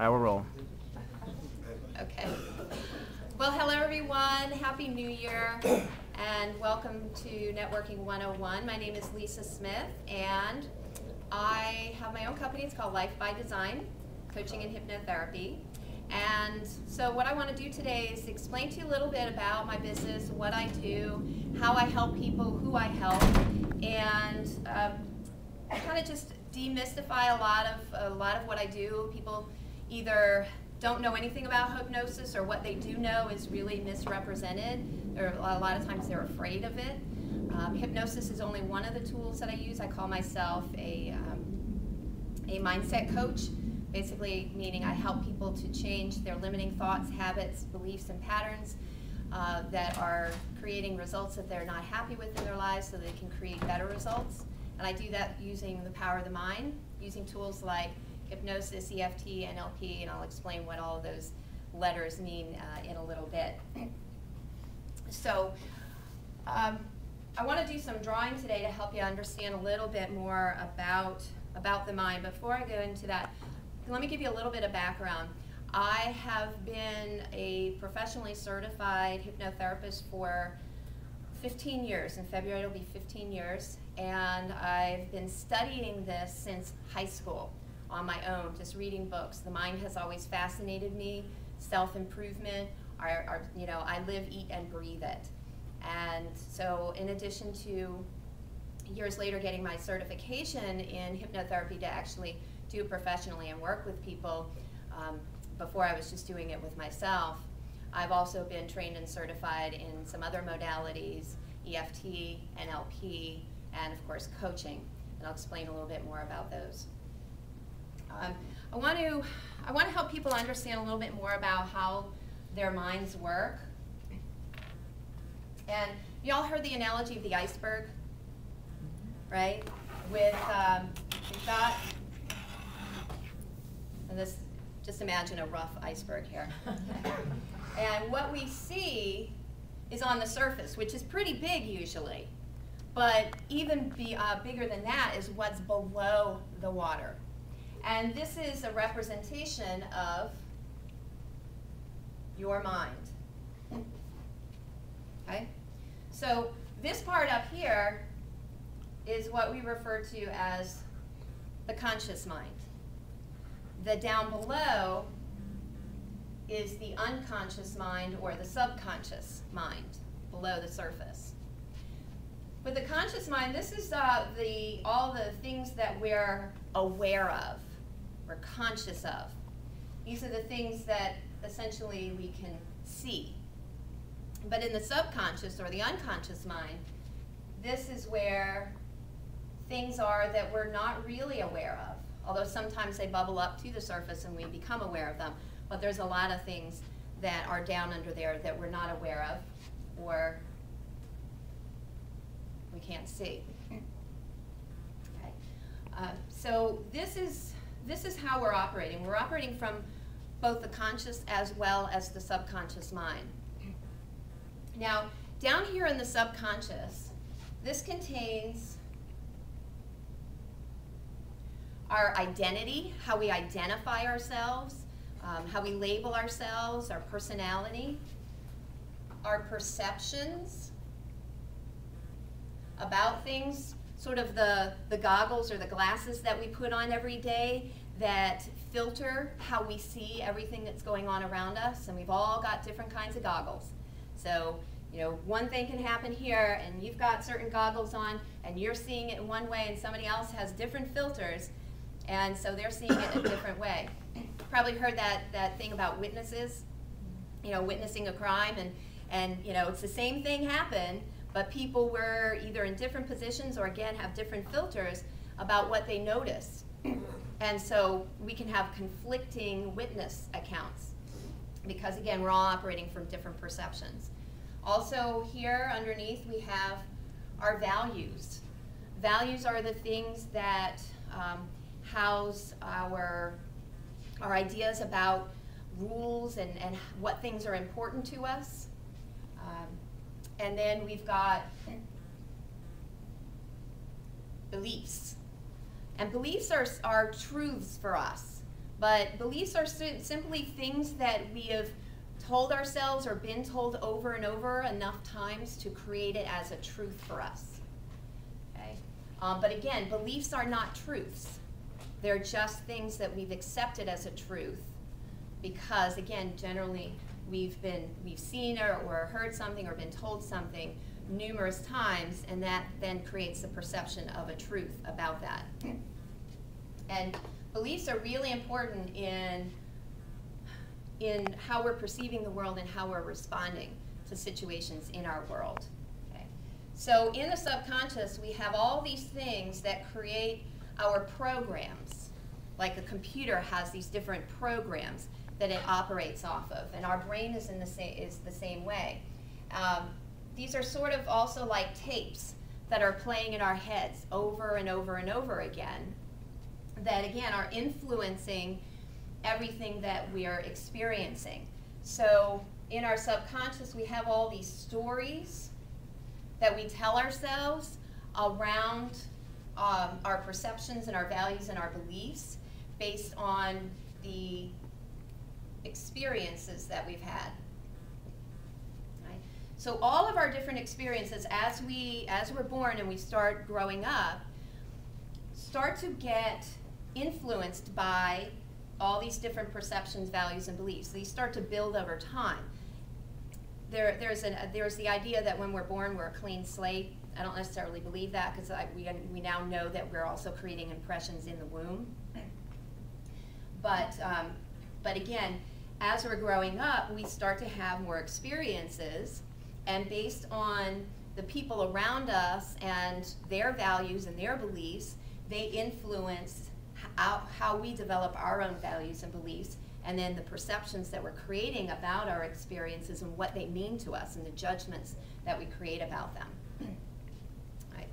I will roll. Okay. Well, hello everyone. Happy New Year and welcome to Networking 101. My name is Lisa Smith and I have my own company. It's called Life by Design, Coaching and Hypnotherapy. And so what I want to do today is explain to you a little bit about my business, what I do, how I help people, who I help, and um, kind of just demystify a lot of a lot of what I do. People either don't know anything about hypnosis or what they do know is really misrepresented or a lot of times they're afraid of it. Um, hypnosis is only one of the tools that I use. I call myself a, um, a mindset coach, basically meaning I help people to change their limiting thoughts, habits, beliefs, and patterns uh, that are creating results that they're not happy with in their lives so they can create better results. And I do that using the power of the mind, using tools like hypnosis, EFT, NLP, and I'll explain what all those letters mean uh, in a little bit. So um, I want to do some drawing today to help you understand a little bit more about, about the mind. Before I go into that, let me give you a little bit of background. I have been a professionally certified hypnotherapist for 15 years. In February it'll be 15 years. And I've been studying this since high school on my own, just reading books. The mind has always fascinated me, self-improvement, our, you know, I live, eat, and breathe it. And so in addition to years later getting my certification in hypnotherapy to actually do it professionally and work with people, um, before I was just doing it with myself, I've also been trained and certified in some other modalities, EFT, NLP, and of course coaching. And I'll explain a little bit more about those. Um, I want to I want to help people understand a little bit more about how their minds work. And y'all heard the analogy of the iceberg, right? With um, we've got and this. Just imagine a rough iceberg here. and what we see is on the surface, which is pretty big usually. But even be, uh, bigger than that is what's below the water. And this is a representation of your mind. Okay? So this part up here is what we refer to as the conscious mind. The down below is the unconscious mind or the subconscious mind below the surface. With the conscious mind, this is uh, the all the things that we're aware of, we're conscious of. These are the things that essentially we can see. But in the subconscious or the unconscious mind, this is where things are that we're not really aware of. Although sometimes they bubble up to the surface and we become aware of them. But there's a lot of things that are down under there that we're not aware of or we can't see. Okay. Uh, so this is, this is how we're operating. We're operating from both the conscious as well as the subconscious mind. Now, down here in the subconscious, this contains our identity, how we identify ourselves, um, how we label ourselves, our personality, our perceptions about things, sort of the, the goggles or the glasses that we put on every day that filter how we see everything that's going on around us, and we've all got different kinds of goggles. So, you know, one thing can happen here, and you've got certain goggles on, and you're seeing it in one way, and somebody else has different filters, and so they're seeing it a different way. Probably heard that, that thing about witnesses, you know, witnessing a crime, and, and, you know, it's the same thing happen, but people were either in different positions or, again, have different filters about what they notice. And so we can have conflicting witness accounts because, again, we're all operating from different perceptions. Also, here underneath, we have our values. Values are the things that um, house our, our ideas about rules and, and what things are important to us. Um, and then we've got beliefs. And beliefs are, are truths for us. But beliefs are simply things that we have told ourselves or been told over and over enough times to create it as a truth for us. Okay? Um, but again, beliefs are not truths. They're just things that we've accepted as a truth because, again, generally we've been we've seen or, or heard something or been told something numerous times, and that then creates the perception of a truth about that. And beliefs are really important in in how we're perceiving the world and how we're responding to situations in our world. Okay. So in the subconscious, we have all these things that create our programs. Like a computer has these different programs that it operates off of, and our brain is in the same is the same way. Um, these are sort of also like tapes that are playing in our heads over and over and over again. That again are influencing everything that we are experiencing. So in our subconscious, we have all these stories that we tell ourselves around um, our perceptions and our values and our beliefs based on the experiences that we've had. Right? So all of our different experiences as we as we're born and we start growing up start to get influenced by all these different perceptions, values, and beliefs. These start to build over time. There, there's, an, there's the idea that when we're born, we're a clean slate. I don't necessarily believe that because we, we now know that we're also creating impressions in the womb. But, um, but again, as we're growing up, we start to have more experiences, and based on the people around us and their values and their beliefs, they influence how, how we develop our own values and beliefs, and then the perceptions that we're creating about our experiences and what they mean to us, and the judgments that we create about them. right.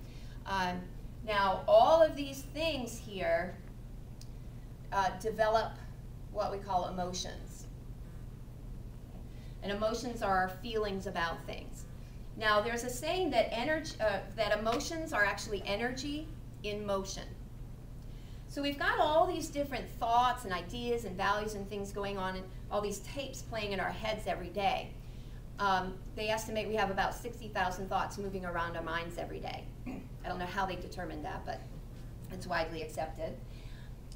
Um, now, all of these things here uh, develop what we call emotions. And emotions are our feelings about things. Now, there's a saying that energy, uh, that emotions are actually energy in motion. So we've got all these different thoughts and ideas and values and things going on, and all these tapes playing in our heads every day. Um, they estimate we have about 60,000 thoughts moving around our minds every day. I don't know how they determined that, but it's widely accepted.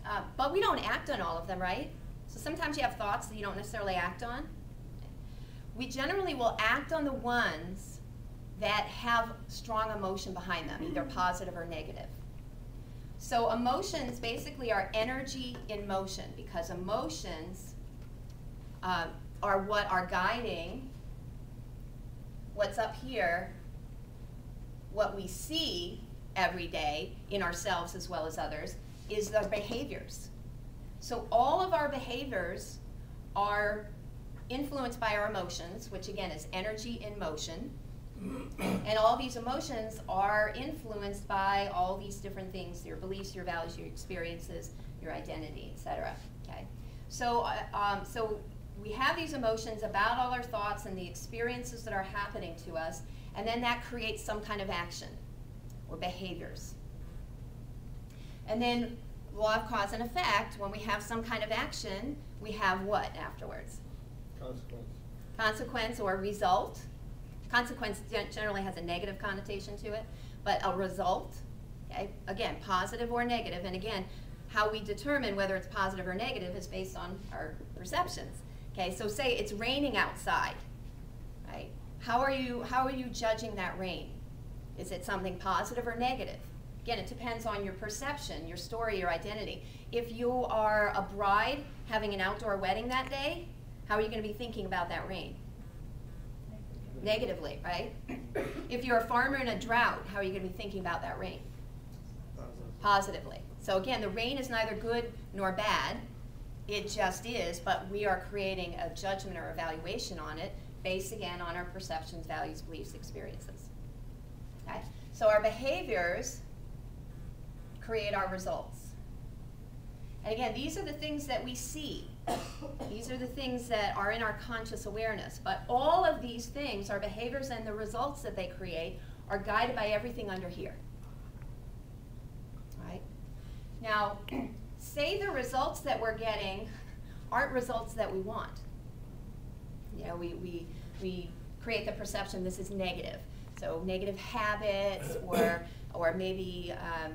Uh, but we don't act on all of them, right? So sometimes you have thoughts that you don't necessarily act on. We generally will act on the ones that have strong emotion behind them, either positive or negative. So emotions basically are energy in motion because emotions um, are what are guiding what's up here, what we see every day in ourselves as well as others, is the behaviors. So all of our behaviors are influenced by our emotions, which again is energy in motion. And all these emotions are influenced by all these different things, your beliefs, your values, your experiences, your identity, etc. Okay? So, uh, um, so we have these emotions about all our thoughts and the experiences that are happening to us, and then that creates some kind of action or behaviors. And then law of cause and effect, when we have some kind of action, we have what afterwards? Consequence. Consequence or result Consequence generally has a negative connotation to it, but a result, okay, again, positive or negative, and again, how we determine whether it's positive or negative is based on our perceptions. Okay, so say it's raining outside, right? How are you how are you judging that rain? Is it something positive or negative? Again, it depends on your perception, your story, your identity. If you are a bride having an outdoor wedding that day, how are you going to be thinking about that rain? negatively, right? If you're a farmer in a drought, how are you going to be thinking about that rain? Positively. So again, the rain is neither good nor bad. It just is, but we are creating a judgment or evaluation on it based again on our perceptions, values, beliefs, experiences. Okay? So our behaviors create our results. And again, these are the things that we see. These are the things that are in our conscious awareness. But all of these things, our behaviors and the results that they create, are guided by everything under here. Right? Now, say the results that we're getting aren't results that we want. You know, we, we, we create the perception this is negative. So negative habits or, or maybe um,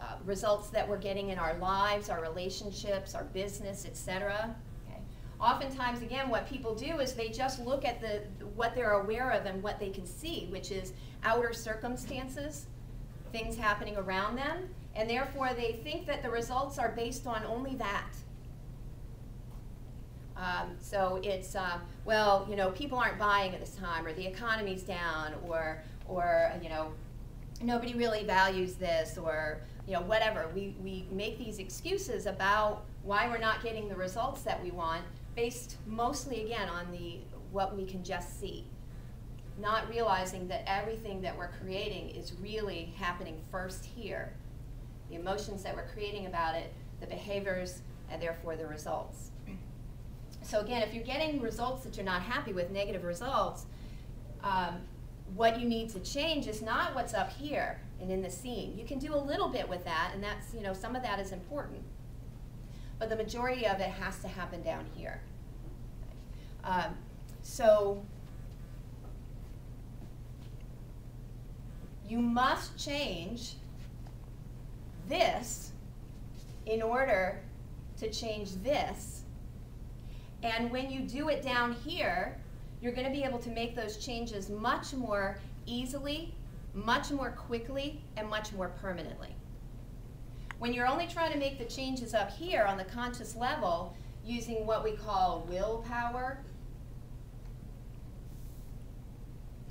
uh, results that we're getting in our lives, our relationships, our business, etc. Okay. Oftentimes, again, what people do is they just look at the what they're aware of and what they can see, which is outer circumstances, things happening around them, and therefore they think that the results are based on only that. Um, so it's, uh, well, you know, people aren't buying at this time, or the economy's down, or, or you know, nobody really values this, or you know, whatever. We, we make these excuses about why we're not getting the results that we want, based mostly, again, on the what we can just see. Not realizing that everything that we're creating is really happening first here. The emotions that we're creating about it, the behaviors, and therefore the results. So again, if you're getting results that you're not happy with, negative results, um, what you need to change is not what's up here and in the scene. You can do a little bit with that, and that's, you know, some of that is important. But the majority of it has to happen down here. Um, so you must change this in order to change this. And when you do it down here, you're going to be able to make those changes much more easily, much more quickly, and much more permanently. When you're only trying to make the changes up here on the conscious level using what we call willpower,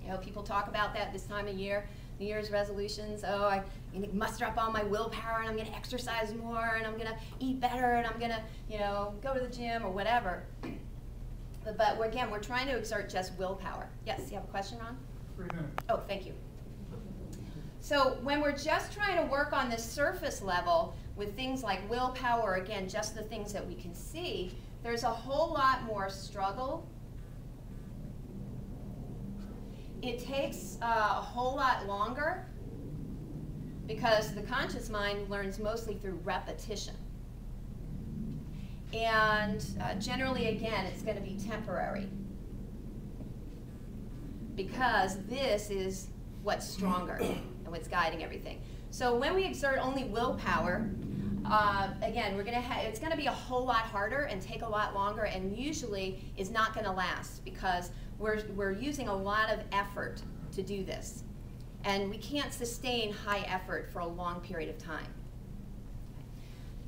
you know, people talk about that this time of year. New Year's resolutions. Oh, I muster up all my willpower and I'm going to exercise more and I'm going to eat better and I'm going to, you know, go to the gym or whatever. But, but again, we're trying to exert just willpower. Yes, you have a question, Ron? Oh, thank you. So when we're just trying to work on the surface level with things like willpower, again, just the things that we can see, there's a whole lot more struggle it takes uh, a whole lot longer because the conscious mind learns mostly through repetition. And uh, generally, again, it's going to be temporary because this is what's stronger and what's guiding everything. So when we exert only willpower, uh, again, we're gonna it's going to be a whole lot harder and take a lot longer, and usually is not going to last because we're, we're using a lot of effort to do this. And we can't sustain high effort for a long period of time.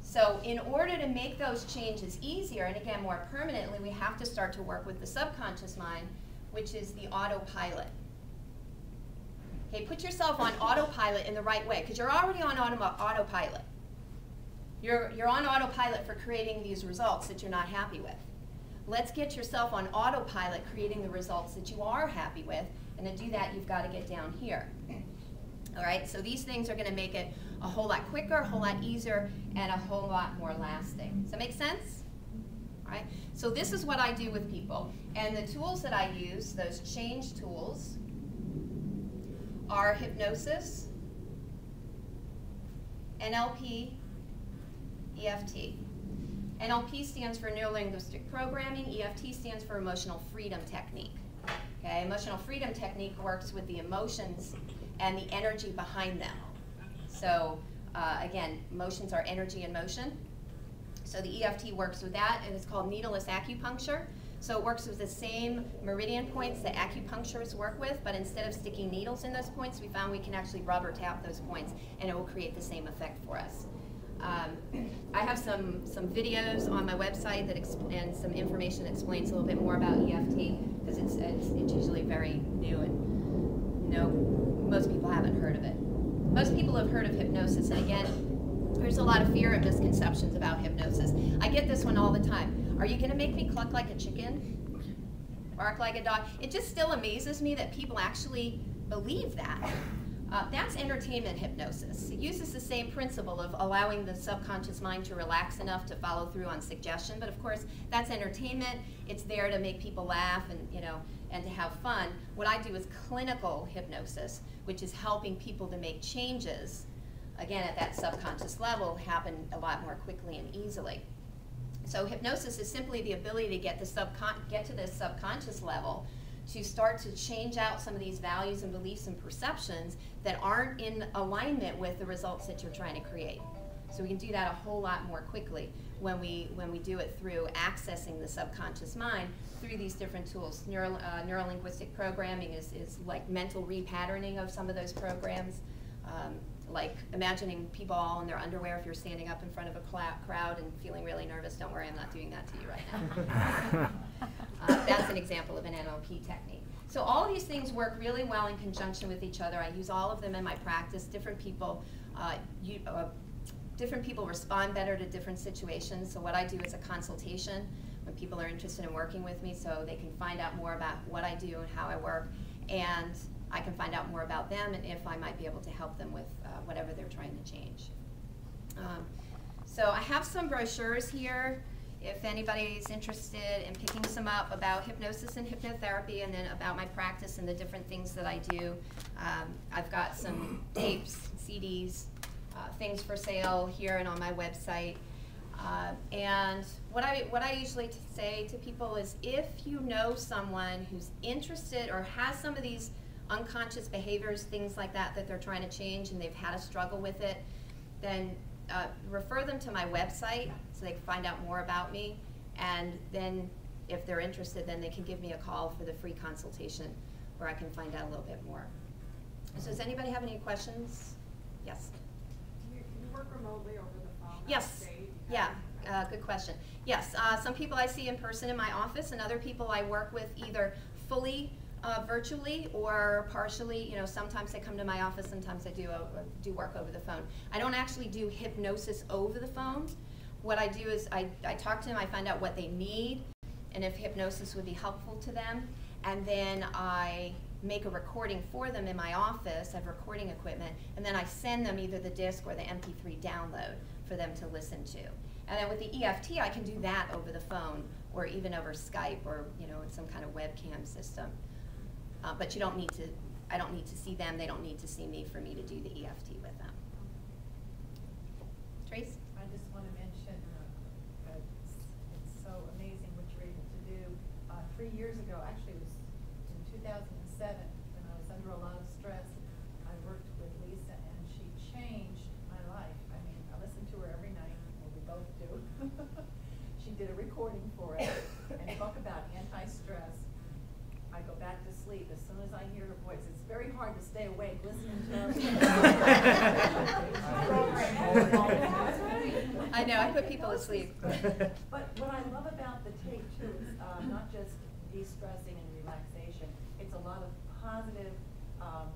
So in order to make those changes easier, and again, more permanently, we have to start to work with the subconscious mind, which is the autopilot. Okay, put yourself on autopilot in the right way, because you're already on auto autopilot. You're, you're on autopilot for creating these results that you're not happy with. Let's get yourself on autopilot creating the results that you are happy with. And to do that, you've got to get down here. All right, so these things are going to make it a whole lot quicker, a whole lot easier, and a whole lot more lasting. Does that make sense? All right, so this is what I do with people. And the tools that I use, those change tools, are hypnosis, NLP, EFT. NLP stands for Neuro Linguistic Programming. EFT stands for Emotional Freedom Technique. Okay, emotional freedom technique works with the emotions and the energy behind them. So uh, again, emotions are energy in motion. So the EFT works with that, and it's called needleless acupuncture. So it works with the same meridian points that acupuncturists work with, but instead of sticking needles in those points, we found we can actually rubber tap those points, and it will create the same effect for us. Um, I have some, some videos on my website that and some information that explains a little bit more about EFT because it's, it's, it's usually very new and you know, most people haven't heard of it. Most people have heard of hypnosis and again, there's a lot of fear and misconceptions about hypnosis. I get this one all the time. Are you going to make me cluck like a chicken? Bark like a dog? It just still amazes me that people actually believe that. Uh, that's entertainment hypnosis. It uses the same principle of allowing the subconscious mind to relax enough to follow through on suggestion, but of course that's entertainment. It's there to make people laugh and you know and to have fun. What I do is clinical hypnosis, which is helping people to make changes again, at that subconscious level, happen a lot more quickly and easily. So hypnosis is simply the ability to get the subcon get to this subconscious level to start to change out some of these values and beliefs and perceptions that aren't in alignment with the results that you're trying to create. So we can do that a whole lot more quickly when we when we do it through accessing the subconscious mind through these different tools. Neuro, uh, neurolinguistic programming is, is like mental repatterning of some of those programs. Um, like imagining people all in their underwear if you're standing up in front of a crowd and feeling really nervous, don't worry, I'm not doing that to you right now. uh, that's an example of an NLP technique. So all of these things work really well in conjunction with each other. I use all of them in my practice. Different people, uh, you, uh, different people respond better to different situations. So what I do is a consultation when people are interested in working with me so they can find out more about what I do and how I work. And I can find out more about them and if I might be able to help them with uh, whatever they're trying to change. Um, so I have some brochures here if anybody's interested in picking some up about hypnosis and hypnotherapy and then about my practice and the different things that I do. Um, I've got some tapes, CDs, uh, things for sale here and on my website. Uh, and what I, what I usually say to people is if you know someone who's interested or has some of these unconscious behaviors, things like that, that they're trying to change and they've had a struggle with it, then uh, refer them to my website so they can find out more about me. And then if they're interested, then they can give me a call for the free consultation where I can find out a little bit more. So does anybody have any questions? Yes? Do you, you work remotely over the phone? Yes. Yeah, uh, good question. Yes, uh, some people I see in person in my office and other people I work with either fully uh, virtually or partially. You know, sometimes they come to my office, sometimes I do, uh, do work over the phone. I don't actually do hypnosis over the phone. What I do is I, I talk to them, I find out what they need, and if hypnosis would be helpful to them, and then I make a recording for them in my office. I have recording equipment, and then I send them either the disc or the MP3 download for them to listen to. And then with the EFT, I can do that over the phone or even over Skype or you know some kind of webcam system. Uh, but you don't need to, I don't need to see them, they don't need to see me for me to do the EFT with them. Trace? I just want to mention, uh, it's, it's so amazing what you're able to do. Uh, three years ago, actually it was in 2007, when I was under a lot of stress, I worked with Lisa and she changed my life. I mean, I listen to her every night, well we both do. she did a recording for us and talk about anti-stress I go back to sleep as I hear her voice. It's very hard to stay awake listening to her. I know, I put people to sleep. but what I love about the tape too is uh, not just de-stressing and relaxation. It's a lot of positive um,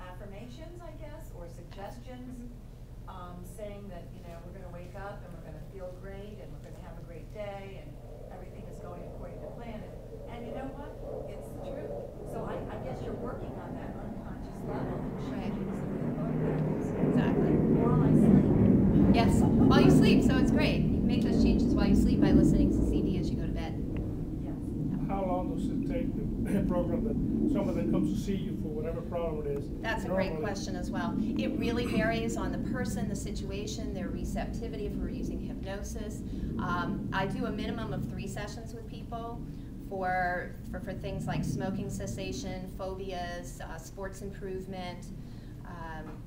affirmations, I guess, or suggestions, mm-hmm. um, saying that you know we're going to wake up and we're going to feel great and we're going to have a great day and everything is going according to plan. And and you know what? It's the truth. So I, I guess you're working on that unconscious level and changing some of the thought patterns. Exactly. While I sleep. Yes, while you sleep, so it's great. You can make those changes while you sleep by listening to CD as you go to bed. Yes. How long does it program that someone that comes to see you for whatever problem it is? That's a great question as well. It really varies on the person, the situation, their receptivity if we're using hypnosis. Um, I do a minimum of three sessions with people for, for, for things like smoking cessation, phobias, uh, sports improvement, um,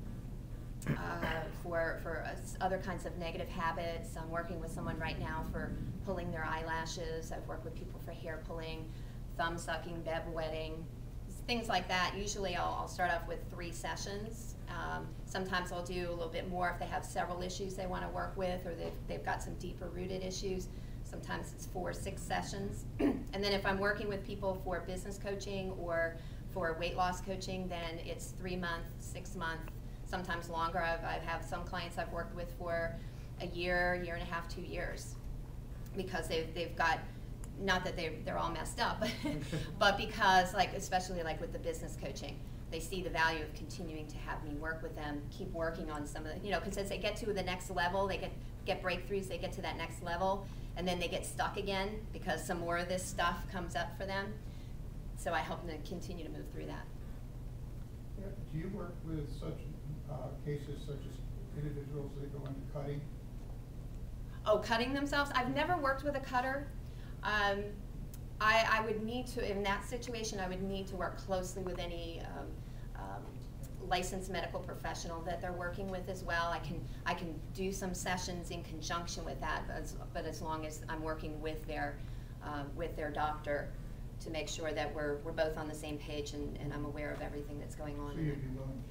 uh, for, for uh, other kinds of negative habits. I'm working with someone right now for pulling their eyelashes. I've worked with people for hair pulling, thumb sucking, bedwetting, things like that. Usually I'll, I'll start off with three sessions. Um, sometimes I'll do a little bit more if they have several issues they want to work with or they've, they've got some deeper rooted issues. Sometimes it's four six sessions. and then if I'm working with people for business coaching or for weight loss coaching, then it's three months, six months, sometimes longer. I've, I've have some clients I've worked with for a year, year and a half, two years, because they've, they've got not that they're, they're all messed up, but because like, especially like with the business coaching, they see the value of continuing to have me work with them, keep working on some of the, you know, because as they get to the next level, they get, get breakthroughs, they get to that next level, and then they get stuck again because some more of this stuff comes up for them. So I help them to continue to move through that. Do you work with such uh, cases such as individuals that go into cutting? Oh, cutting themselves? I've never worked with a cutter. Um, I, I would need to, in that situation, I would need to work closely with any um, um, licensed medical professional that they're working with as well. I can, I can do some sessions in conjunction with that, but as, but as long as I'm working with their, uh, with their doctor to make sure that we're, we're both on the same page and, and I'm aware of everything that's going on. So in you'd willing,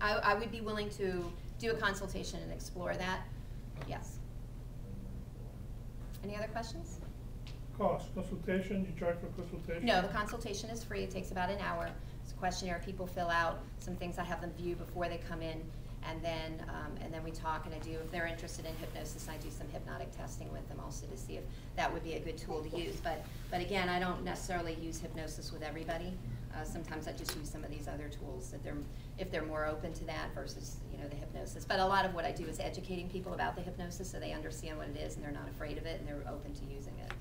I, I would be willing to do a consultation and explore that, yes. Any other questions? Cost, consultation, you charge for consultation? No, the consultation is free, it takes about an hour. It's a questionnaire people fill out, some things I have them view before they come in, and then, um, and then we talk, and I do, if they're interested in hypnosis, I do some hypnotic testing with them also to see if that would be a good tool to use. But, but again, I don't necessarily use hypnosis with everybody. Uh, sometimes I just use some of these other tools that they're, if they're more open to that versus, you know, the hypnosis. But a lot of what I do is educating people about the hypnosis so they understand what it is and they're not afraid of it and they're open to using it.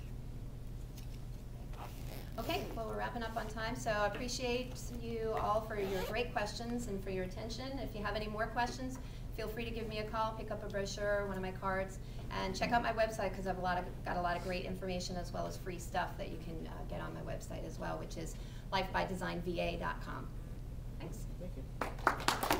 Okay, well, we're wrapping up on time, so I appreciate you all for your great questions and for your attention. If you have any more questions, feel free to give me a call, pick up a brochure, one of my cards, and check out my website, because I've a lot of, got a lot of great information as well as free stuff that you can uh, get on my website as well, which is lifebydesignva.com. Thanks. Thank you.